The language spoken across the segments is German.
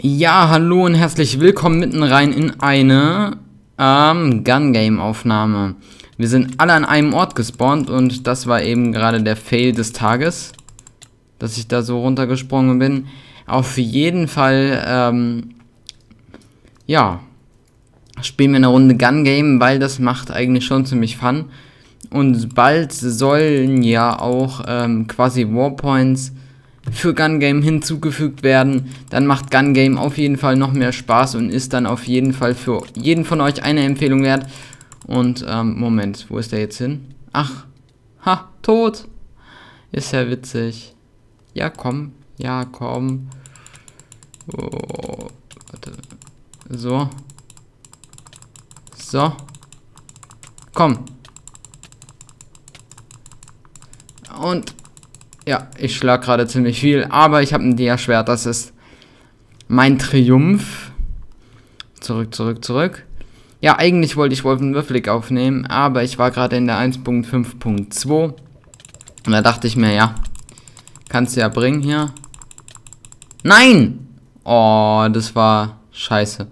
Ja, hallo und herzlich willkommen mitten rein in eine ähm, Gun Game Aufnahme. Wir sind alle an einem Ort gespawnt und das war eben gerade der Fail des Tages, dass ich da so runtergesprungen bin. Auf jeden Fall, ähm, ja, spielen wir eine Runde Gun Game, weil das macht eigentlich schon ziemlich Fun. Und bald sollen ja auch ähm, quasi Warpoints für Gun Game hinzugefügt werden. Dann macht Gun Game auf jeden Fall noch mehr Spaß und ist dann auf jeden Fall für jeden von euch eine Empfehlung wert. Und ähm, Moment, wo ist der jetzt hin? Ach, ha, tot. Ist ja witzig. Ja, komm. Ja, komm. Oh, warte. So. So. Komm. Und ja, ich schlag gerade ziemlich viel, aber ich habe ein Dia-Schwert, das ist mein Triumph. Zurück, zurück, zurück. Ja, eigentlich wollte ich Wolfenwürfelig aufnehmen, aber ich war gerade in der 1.5.2 und da dachte ich mir, ja, kannst du ja bringen hier. Nein! Oh, das war scheiße.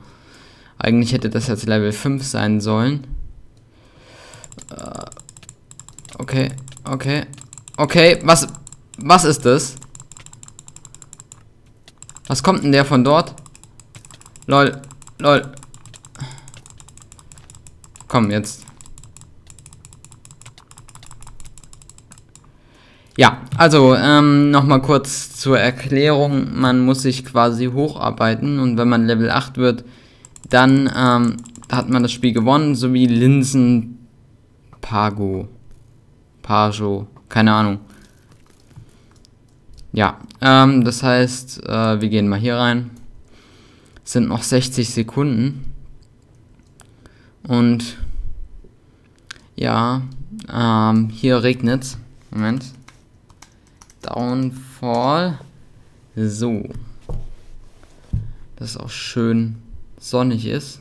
Eigentlich hätte das jetzt Level 5 sein sollen. Äh, okay, okay. Okay, was, was ist das? Was kommt denn der von dort? Lol, lol. Komm, jetzt. Ja, also ähm, nochmal kurz zur Erklärung. Man muss sich quasi hocharbeiten und wenn man Level 8 wird, dann ähm, hat man das Spiel gewonnen, sowie Linsen Pago. Pago keine Ahnung. Ja, ähm, das heißt, äh, wir gehen mal hier rein. Es sind noch 60 Sekunden. Und ja, ähm, hier regnet Moment. Downfall. So. Dass es auch schön sonnig ist.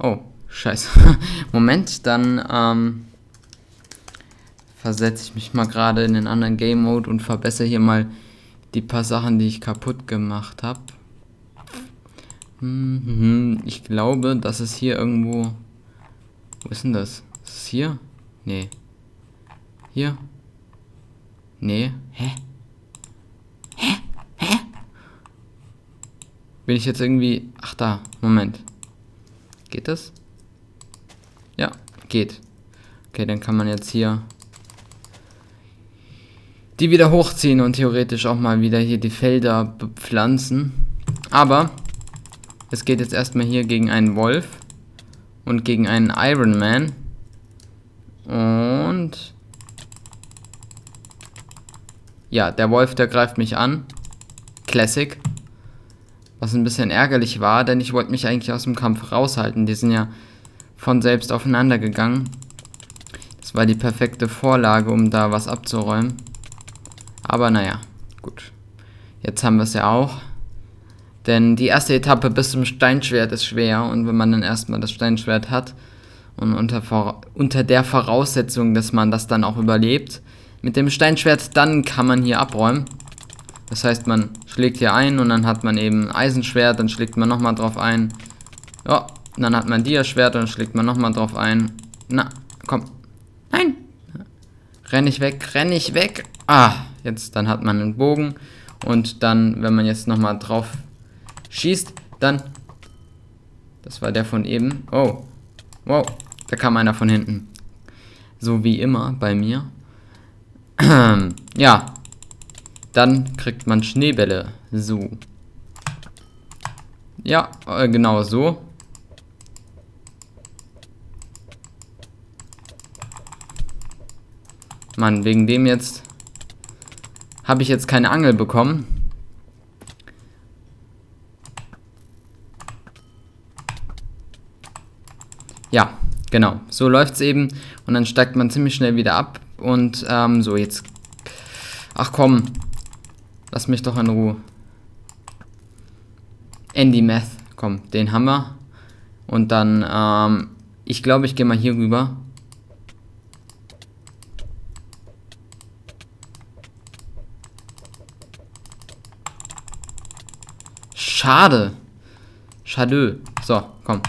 Oh, scheiße. Moment, dann, ähm, versetze ich mich mal gerade in den anderen Game Mode und verbessere hier mal die paar Sachen, die ich kaputt gemacht habe. Mhm, ich glaube, dass es hier irgendwo... Wo ist denn das? Ist es hier? Nee. Hier? Nee. Hä? Hä? Hä? Bin ich jetzt irgendwie... Ach da, Moment. Geht das? Ja, geht. Okay, dann kann man jetzt hier die wieder hochziehen und theoretisch auch mal wieder hier die Felder bepflanzen. Aber es geht jetzt erstmal hier gegen einen Wolf und gegen einen Iron Man. Und ja, der Wolf, der greift mich an. Classic. Was ein bisschen ärgerlich war, denn ich wollte mich eigentlich aus dem Kampf raushalten. Die sind ja von selbst aufeinander gegangen. Das war die perfekte Vorlage, um da was abzuräumen. Aber naja, gut. Jetzt haben wir es ja auch. Denn die erste Etappe bis zum Steinschwert ist schwer und wenn man dann erstmal das Steinschwert hat und unter, unter der Voraussetzung, dass man das dann auch überlebt, mit dem Steinschwert, dann kann man hier abräumen. Das heißt, man schlägt hier ein und dann hat man eben Eisenschwert, dann schlägt man nochmal drauf ein. Ja, dann hat man Dia-Schwert und dann schlägt man nochmal drauf ein. Na, komm. Nein. Renn ich weg, renn ich weg. Ah, jetzt, dann hat man einen Bogen. Und dann, wenn man jetzt nochmal drauf schießt, dann... Das war der von eben. Oh. Wow. Da kam einer von hinten. So wie immer bei mir. ja. Dann kriegt man Schneebälle. So. Ja, äh, genau so. Mann, wegen dem jetzt habe ich jetzt keine Angel bekommen. Ja, genau. So läuft es eben. Und dann steigt man ziemlich schnell wieder ab. Und ähm, so, jetzt... Ach komm. Lass mich doch in Ruhe. Andy Meth. Komm, den haben wir. Und dann, ähm, ich glaube, ich gehe mal hier rüber. Schade. Schade. So, komm.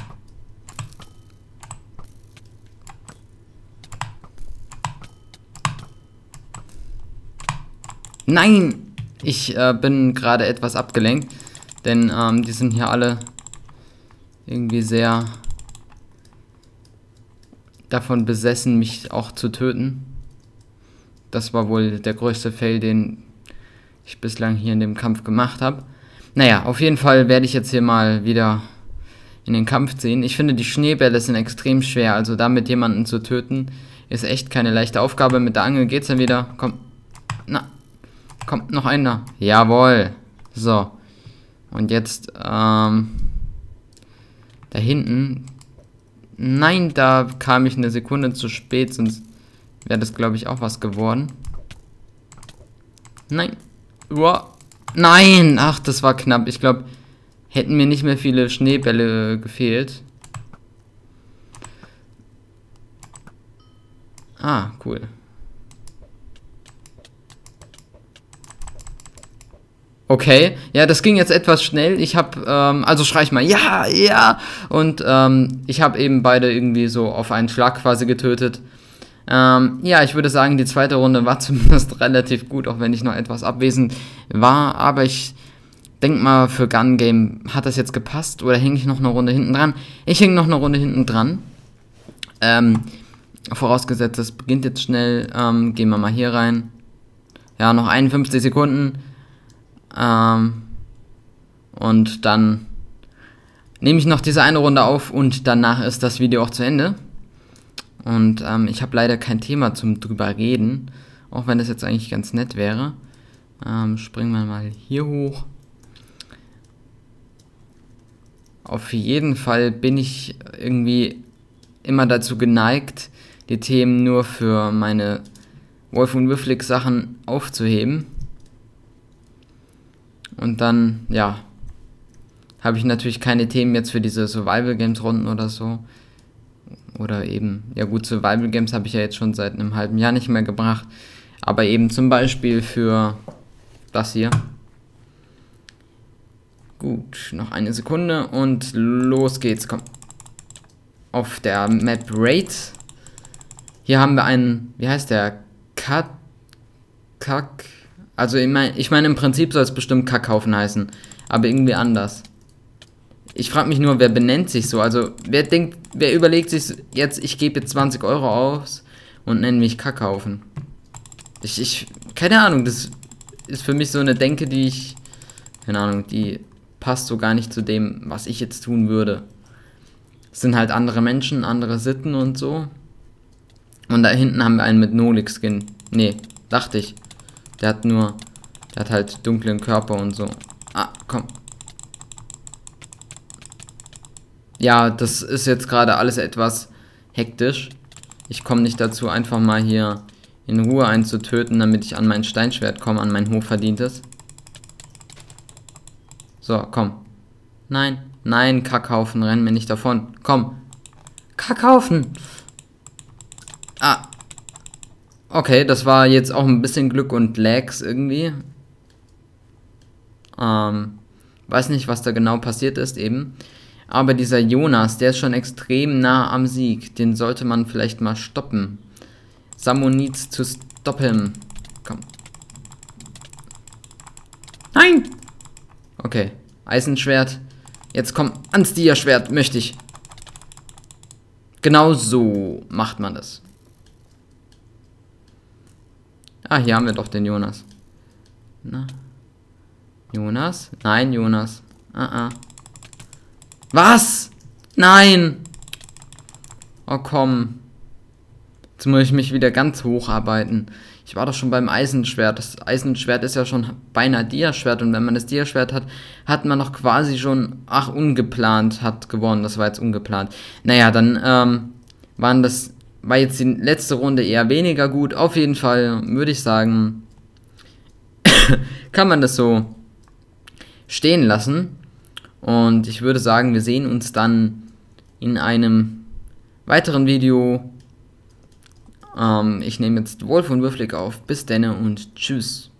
Nein! Ich äh, bin gerade etwas abgelenkt, denn ähm, die sind hier alle irgendwie sehr davon besessen, mich auch zu töten. Das war wohl der größte Fail, den ich bislang hier in dem Kampf gemacht habe. Naja, auf jeden Fall werde ich jetzt hier mal wieder in den Kampf ziehen. Ich finde, die Schneebälle sind extrem schwer, also damit jemanden zu töten, ist echt keine leichte Aufgabe. Mit der Angel geht's dann wieder. Komm. Na. Kommt noch einer. Jawohl. So. Und jetzt, ähm, da hinten. Nein, da kam ich eine Sekunde zu spät, sonst wäre das, glaube ich, auch was geworden. Nein. Uah. Nein! Ach, das war knapp. Ich glaube, hätten mir nicht mehr viele Schneebälle gefehlt. Ah, cool. Okay, ja, das ging jetzt etwas schnell. Ich habe, ähm, also schrei ich mal, ja, ja. Und ähm, ich habe eben beide irgendwie so auf einen Schlag quasi getötet. Ähm, ja, ich würde sagen, die zweite Runde war zumindest relativ gut, auch wenn ich noch etwas abwesend war. Aber ich denke mal, für Gun Game hat das jetzt gepasst oder hänge ich noch eine Runde hinten dran? Ich hänge noch eine Runde hinten dran. Ähm, vorausgesetzt, das beginnt jetzt schnell. Ähm, gehen wir mal hier rein. Ja, noch 51 Sekunden. Ähm, und dann nehme ich noch diese eine Runde auf und danach ist das Video auch zu Ende. Und ähm, ich habe leider kein Thema zum drüber reden, auch wenn das jetzt eigentlich ganz nett wäre. Ähm, springen wir mal hier hoch. Auf jeden Fall bin ich irgendwie immer dazu geneigt, die Themen nur für meine Wolf und Wifflick Sachen aufzuheben. Und dann, ja, habe ich natürlich keine Themen jetzt für diese Survival Games Runden oder so. Oder eben, ja gut, Survival Games habe ich ja jetzt schon seit einem halben Jahr nicht mehr gebracht. Aber eben zum Beispiel für das hier. Gut, noch eine Sekunde und los geht's. Komm. Auf der Map Raid. Hier haben wir einen, wie heißt der? Cut. Kack. Also ich meine, ich mein, im Prinzip soll es bestimmt Kackhaufen heißen, aber irgendwie anders. Ich frage mich nur, wer benennt sich so? Also wer denkt, wer überlegt sich jetzt, ich gebe jetzt 20 Euro aus und nenne mich Kackhaufen? Ich, ich, keine Ahnung, das ist für mich so eine Denke, die ich, keine Ahnung, die passt so gar nicht zu dem, was ich jetzt tun würde. Es sind halt andere Menschen, andere Sitten und so. Und da hinten haben wir einen mit Nolik-Skin. Nee, dachte ich. Der hat nur, der hat halt dunklen Körper und so. Ah, komm. Ja, das ist jetzt gerade alles etwas hektisch. Ich komme nicht dazu, einfach mal hier in Ruhe einzutöten, damit ich an mein Steinschwert komme, an mein hochverdientes. So, komm. Nein, nein, Kackhaufen, renn mir nicht davon. Komm. Kackhaufen. Ah, Okay, das war jetzt auch ein bisschen Glück und Lags irgendwie. Ähm, weiß nicht, was da genau passiert ist eben. Aber dieser Jonas, der ist schon extrem nah am Sieg. Den sollte man vielleicht mal stoppen. Someone needs to stop him. Komm. Nein! Okay, Eisenschwert. Jetzt komm, ans Dia-Schwert möchte ich. Genau so macht man das. Ah, hier haben wir doch den Jonas. Na. Jonas? Nein, Jonas. Ah, ah. Was? Nein! Oh, komm. Jetzt muss ich mich wieder ganz hocharbeiten. Ich war doch schon beim Eisenschwert. Das Eisenschwert ist ja schon beinahe Dia-Schwert. Und wenn man das Dia-Schwert hat, hat man noch quasi schon, ach, ungeplant, hat gewonnen. Das war jetzt ungeplant. Naja, dann ähm, waren das war jetzt die letzte Runde eher weniger gut. Auf jeden Fall würde ich sagen, kann man das so stehen lassen. Und ich würde sagen, wir sehen uns dann in einem weiteren Video. Ähm, ich nehme jetzt Wolf und Würflik auf. Bis denne und tschüss.